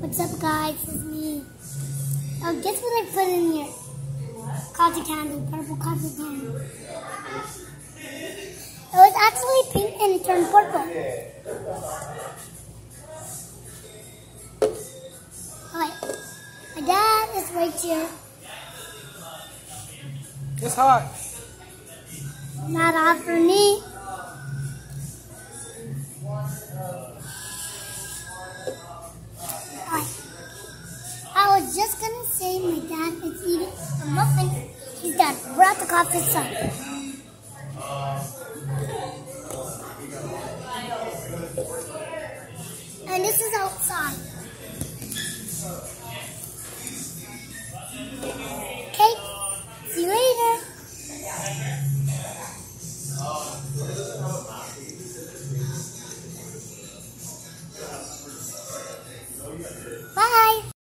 What's up, guys? It's me. Oh, guess what I put in here? Cotton candy, purple cotton candy. It was actually pink and it turned purple. Alright, my dad is right here. It's hot. Not hot for me. son. We're at the coffee son. And this is outside. Okay, see you later. Bye.